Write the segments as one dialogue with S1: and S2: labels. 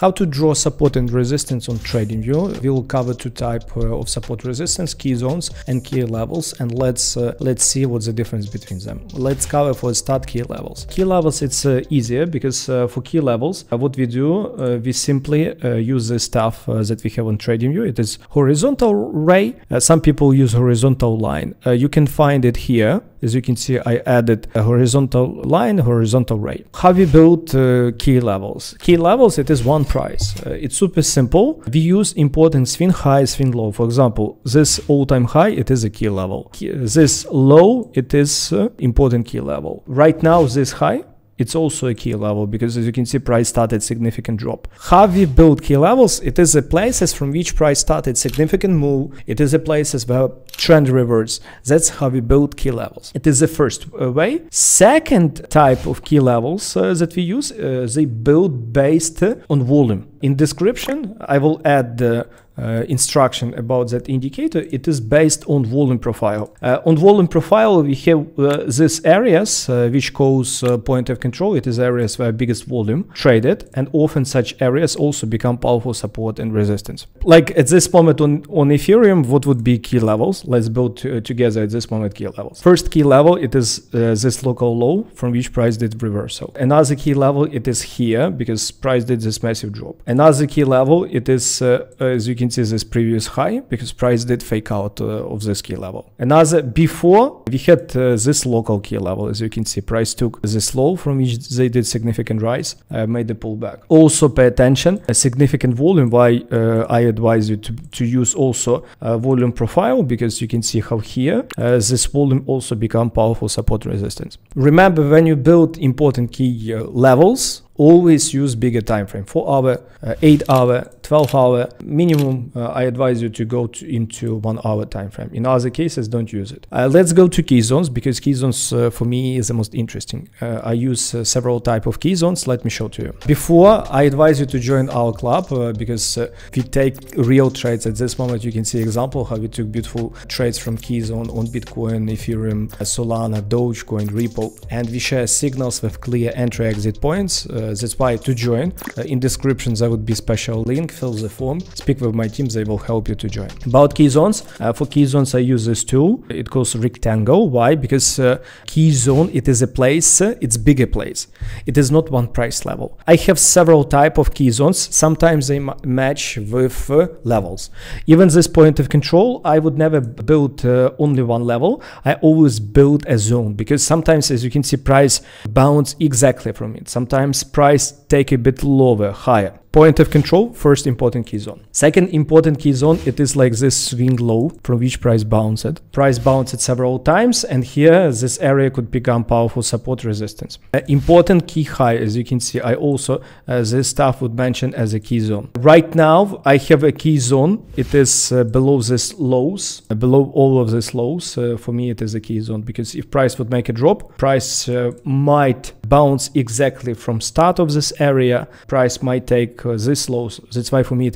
S1: How to draw support and resistance on TradingView. We will cover two type uh, of support resistance, key zones and key levels, and let's uh, let's see what's the difference between them. Let's cover for start key levels. Key levels it's uh, easier because uh, for key levels, uh, what we do, uh, we simply use the stuff that we have on TradingView. It is horizontal ray. some people use horizontal line. you can find it here as you can see, I added a horizontal line, horizontal ray. How we build uh, key levels? Key levels, it is one price. Uh, it's super simple. We use important swing high, swing low. For example, this all-time high, it is a key level. This low, it is uh, important key level. Right now, this high, it's also a key level because as you can see price started significant drop. How we build key levels it is the places from which price started significant move. It is the places where trend reverse that's how we build key levels. It is the first way. Second type of key levels uh, that we use uh, they build based on volume. In description i will add the uh, instruction about that indicator, it is based on volume profile. Uh, on volume profile, we have uh, these areas uh, which cause uh, point of control. It is areas where biggest volume traded, and often such areas also become powerful support and resistance. Like at this moment on, on Ethereum, what would be key levels? Let's build together at this moment key levels. First key level, it is uh, this local low from which price did reversal. Another key level, it is here because price did this massive drop. Another key level, it is, as you can see this previous high because price did fake out uh, of this key level. Another before we had uh, this local key level as you can see price took this low from which they did significant rise uh, made the pullback. Also pay attention a significant volume why uh, I advise you to, to use also volume profile because you can see how here uh, this volume also become powerful support resistance. Remember when you build important key uh, levels always use bigger time frame 4 hour uh, 8 hour 12 hour. Minimum uh, i advise you to go to, into one hour time frame. In other cases don't use it. Uh, let's go to key zones because key zones uh, for me is the most interesting. Uh, i use uh, several type of key zones. Let me show to you. Before i advise you to join our club because we take real trades at this moment you can see example how we took beautiful trades from key zone on bitcoin ethereum solana dogecoin ripple and we share signals with clear entry exit points that's why to join. Uh, in description there would be special link, fill the form, speak with my team, they will help you to join. About key zones, uh, for key zones I use this tool, it calls rectangle. Why? Because key zone, it is a place, it's bigger place. It is not one price level. I have several type of key zones. Sometimes they match with uh, levels. Even this point of control, I would never build uh, only one level. I always build a zone because sometimes, as you can see, price bounce exactly from it. Sometimes price take a bit lower, higher. Point of control, first important key zone. Second important key zone, it is like this swing low from which price bounced. Price bounced several times and here this area could become powerful support resistance. Uh, important key high, as you can see, I also, uh, this stuff would mention as a key zone. Right now, I have a key zone. It is uh, below this lows, uh, below all of these lows. Uh, for me, it is a key zone because if price would make a drop, price uh, might bounce exactly from start of this area. Price might take this lows. That's why for me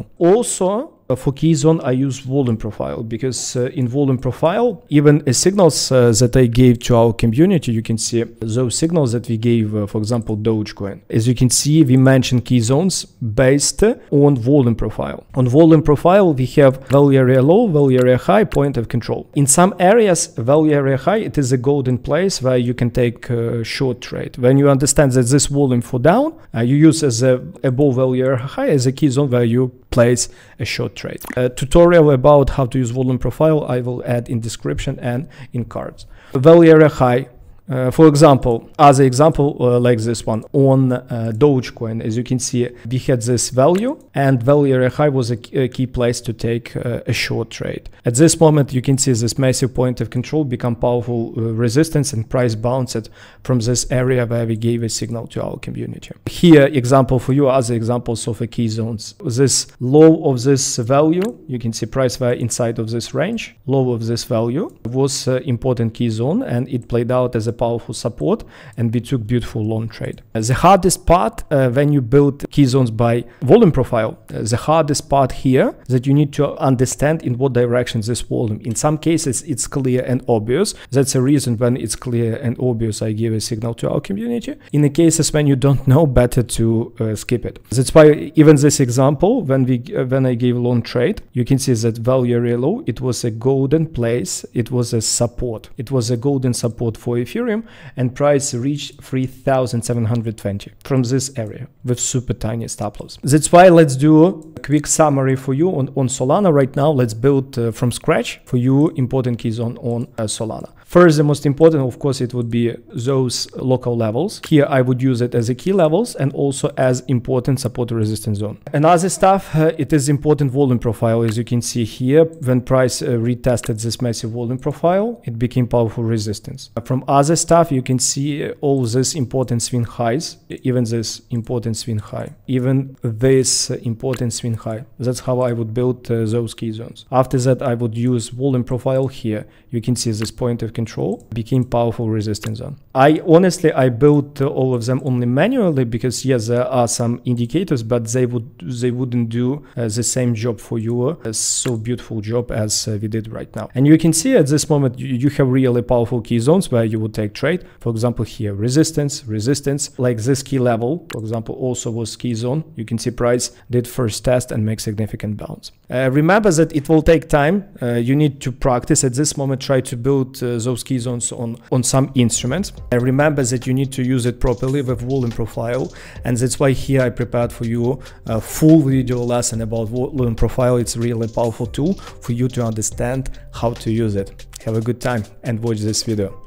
S1: it. Also, for key zone, I use volume profile because uh, in volume profile, even a signals uh, that I gave to our community, you can see those signals that we gave, uh, for example, Dogecoin. As you can see, we mentioned key zones based on volume profile. On volume profile, we have value area low, value area high, point of control. In some areas, value area high, it is a golden place where you can take a short trade. When you understand that this volume for down, uh, you use as a above value area high as a key zone where you place a short trade. A tutorial about how to use volume profile I will add in description and in cards. Value area high uh, for example, an example uh, like this one on uh, Dogecoin, as you can see, we had this value and value area high was a, a key place to take uh, a short trade. At this moment, you can see this massive point of control become powerful uh, resistance and price bounced from this area where we gave a signal to our community. Here, example for you, other examples of a key zones. This low of this value, you can see price were inside of this range, low of this value was uh, important key zone and it played out as a a powerful support and we took beautiful long trade. The hardest part uh, when you build key zones by volume profile, uh, the hardest part here that you need to understand in what direction this volume. In some cases it's clear and obvious. That's a reason when it's clear and obvious I give a signal to our community. In the cases when you don't know, better to uh, skip it. That's why even this example, when we uh, when I gave long trade, you can see that value area low, it was a golden place, it was a support. It was a golden support for Ethereum and price reached 3720 from this area with super tiny stop loss. That's why let's do a quick summary for you on, on Solana right now. Let's build uh, from scratch for you important keys on, on uh, Solana. First, the most important, of course, it would be those local levels. Here, I would use it as a key levels and also as important support resistance zone. Another stuff, uh, it is important volume profile. As you can see here, when price uh, retested this massive volume profile, it became powerful resistance. From other stuff, you can see all this important swing highs, even this important swing high, even this important swing high. That's how I would build uh, those key zones. After that, I would use volume profile here. You can see this point of control became powerful resistance zone. I honestly, I built all of them only manually because yes, there are some indicators, but they would they wouldn't do uh, the same job for you, uh, so beautiful job as uh, we did right now. And you can see at this moment you, you have really powerful key zones where you would take trade. For example, here resistance, resistance, like this key level, for example, also was key zone. You can see price did first test and make significant bounce. Uh, remember that it will take time. Uh, you need to practice at this moment. Try to build uh, those key zones on on some instruments. And remember that you need to use it properly with volume profile, and that's why here I prepared for you a full video lesson about volume profile. It's really powerful tool for you to understand how to use it. Have a good time and watch this video.